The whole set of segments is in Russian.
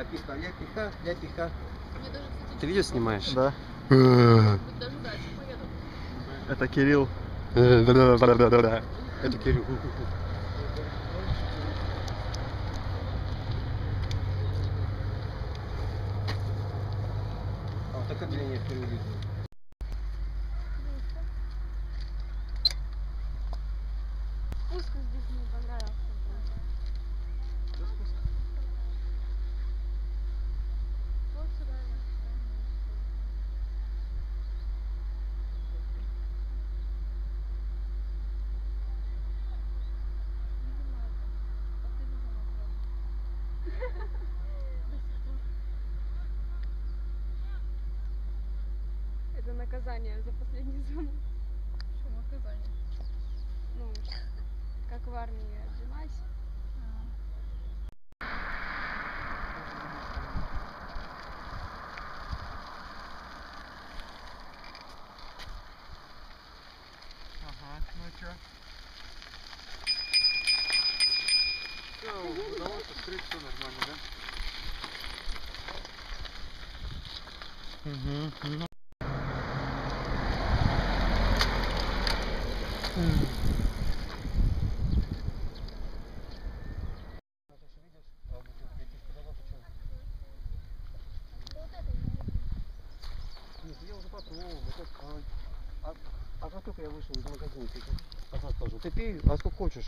А, пиха, ляпиха, ляпиха. Мне даже, кстати, Ты видео снимаешь? Да. быть даже дальше поеду. Это Кирилл. Это Кирилл. А вот так отделение впервые наказание за последний звонок. Что наказание? Ну, как в армии отжимайся. Ага, ну чё? Все, удалось открыть, все нормально, да? Угу. Я уже попробовал. вот это, а, а, а как только я вышел из магазина, ты. Ты пей, а сколько хочешь.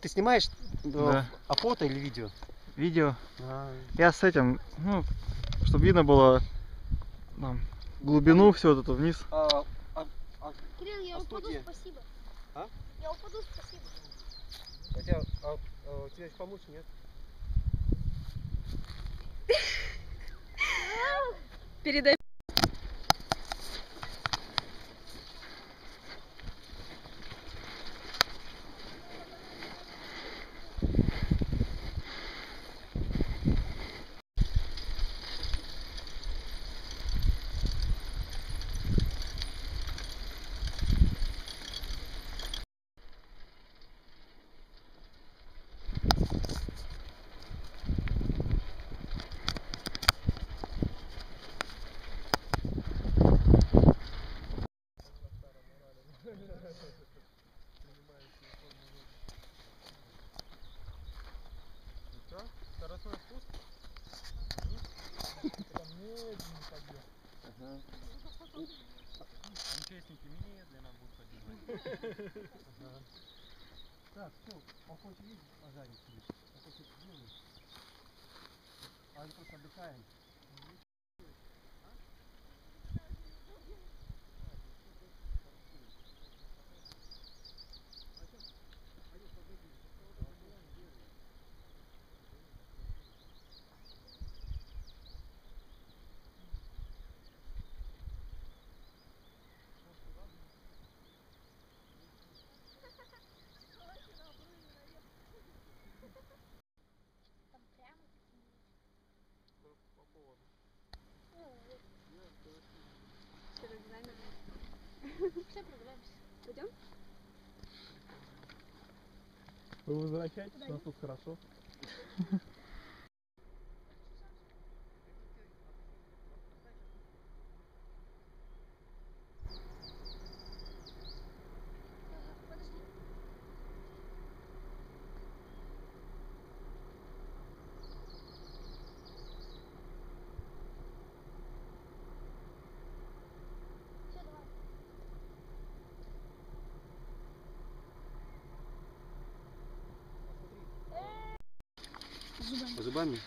Ты снимаешь э, Да. а фото или видео? Видео. А, Я с этим, ну, чтобы видно было там, глубину все вот это вниз. а, а, Кирилл, я А упаду, студия? спасибо. А? Я упаду, спасибо. хотя, а, а, тебе помочь нет? Передай. Участники медленно будут поднимать. Так, все, охоте видишь, пожарить сидит. Охоте делаешь. А мы просто отдыхаем. Все, прогуляемся. Пойдем? Вы возвращаетесь, у нас тут хорошо. Подожди. Все, давай. Зубами.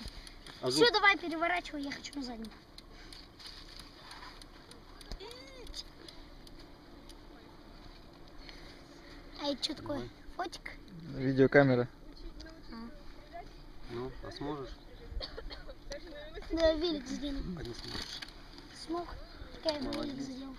А зуб? Все, давай, переворачивай, я хочу на заднем. А это что такое? Фотик? Видеокамера. Ну, а сможешь? Да, велик сделал. А не сможешь. Смог. Такая велик сделал.